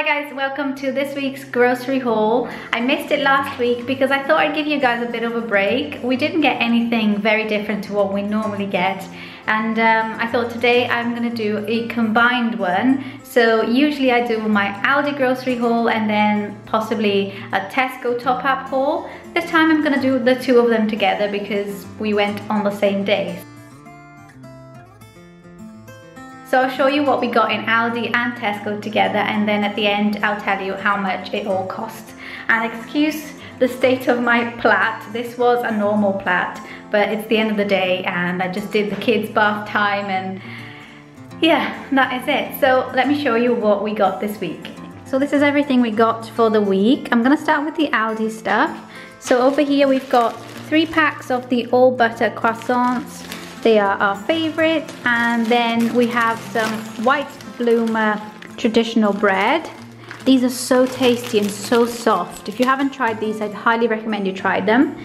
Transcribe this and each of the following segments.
Hi guys, welcome to this week's grocery haul. I missed it last week because I thought I'd give you guys a bit of a break. We didn't get anything very different to what we normally get and um, I thought today I'm gonna do a combined one. So usually I do my Aldi grocery haul and then possibly a Tesco top-up haul. This time I'm gonna do the two of them together because we went on the same day. So I'll show you what we got in Aldi and Tesco together and then at the end I'll tell you how much it all cost. And excuse the state of my plait. This was a normal plait, but it's the end of the day and I just did the kids bath time and yeah, that is it. So let me show you what we got this week. So this is everything we got for the week. I'm gonna start with the Aldi stuff. So over here we've got three packs of the all butter croissants, they are our favorite. And then we have some white bloomer traditional bread. These are so tasty and so soft. If you haven't tried these, I'd highly recommend you try them.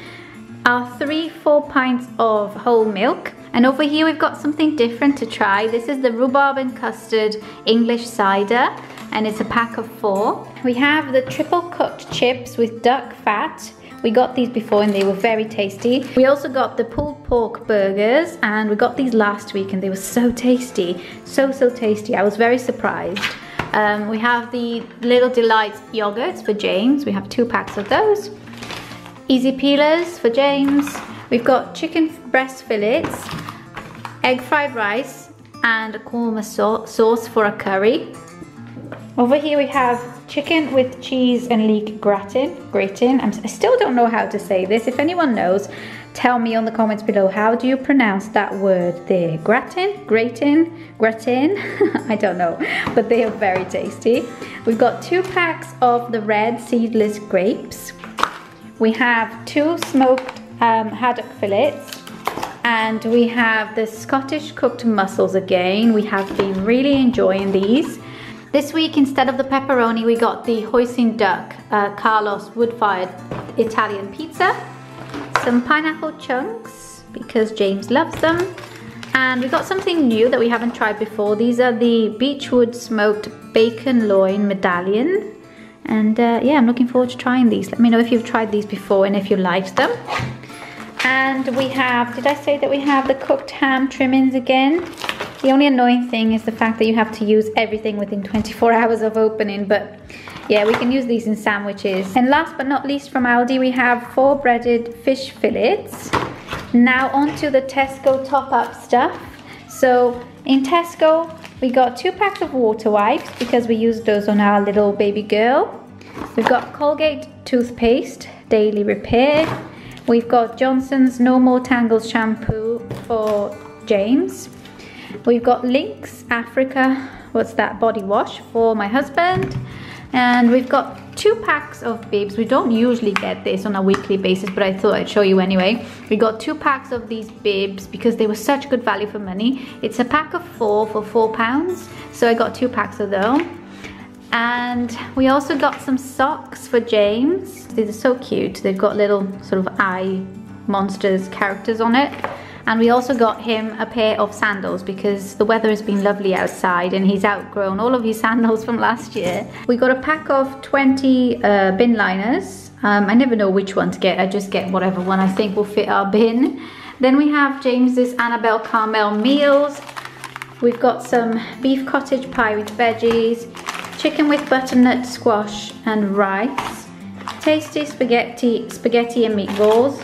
Our three four pints of whole milk. And over here we've got something different to try. This is the rhubarb and custard English cider and it's a pack of four. We have the triple cooked chips with duck fat we got these before and they were very tasty. We also got the pulled pork burgers and we got these last week and they were so tasty. So, so tasty. I was very surprised. Um, we have the Little Delights yogurts for James. We have two packs of those. Easy peelers for James. We've got chicken breast fillets, egg fried rice, and a korma sauce for a curry. Over here we have chicken with cheese and leek gratin. Gratin. I'm, I still don't know how to say this. If anyone knows, tell me on the comments below. How do you pronounce that word there? Gratin? Gratin? Gratin? I don't know, but they are very tasty. We've got two packs of the red seedless grapes. We have two smoked um, haddock fillets and we have the Scottish cooked mussels again. We have been really enjoying these. This week, instead of the pepperoni, we got the hoisin duck, uh, Carlos wood-fired Italian pizza, some pineapple chunks, because James loves them, and we got something new that we haven't tried before. These are the Beechwood smoked bacon loin medallion. And uh, yeah, I'm looking forward to trying these. Let me know if you've tried these before and if you liked them. And we have, did I say that we have the cooked ham trimmings again? The only annoying thing is the fact that you have to use everything within 24 hours of opening, but yeah, we can use these in sandwiches. And last but not least from Aldi, we have four breaded fish fillets. Now onto the Tesco top-up stuff. So in Tesco, we got two packs of water wipes because we used those on our little baby girl. We've got Colgate toothpaste, daily repair. We've got Johnson's No More Tangles shampoo for James. We've got Lynx Africa, what's that, body wash for my husband. And we've got two packs of bibs. We don't usually get this on a weekly basis, but I thought I'd show you anyway. We got two packs of these bibs because they were such good value for money. It's a pack of four for four pounds. So I got two packs of them. And we also got some socks for James. These are so cute. They've got little sort of eye monsters characters on it. And we also got him a pair of sandals because the weather has been lovely outside and he's outgrown all of his sandals from last year. We got a pack of 20 uh, bin liners. Um, I never know which one to get. I just get whatever one I think will fit our bin. Then we have James's Annabel Karmel meals. We've got some beef cottage pie with veggies, chicken with butternut squash and rice, tasty spaghetti, spaghetti and meatballs,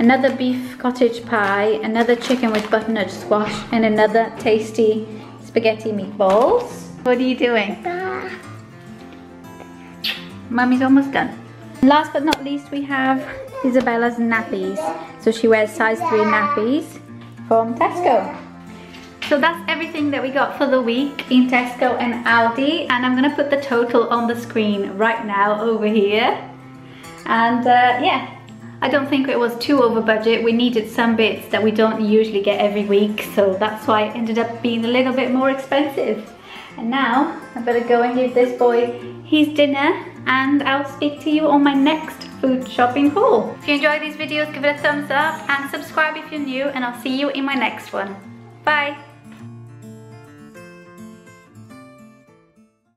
another beef cottage pie, another chicken with butternut squash, and another tasty spaghetti meatballs. What are you doing? Mummy's almost done. Last but not least, we have Isabella's nappies. So she wears size 3 nappies from Tesco. So that's everything that we got for the week in Tesco and Aldi. And I'm gonna put the total on the screen right now over here. And uh, yeah, I don't think it was too over budget. We needed some bits that we don't usually get every week, so that's why it ended up being a little bit more expensive. And now, I better go and give this boy his dinner, and I'll speak to you on my next food shopping haul. If you enjoy these videos, give it a thumbs up, and subscribe if you're new, and I'll see you in my next one. Bye!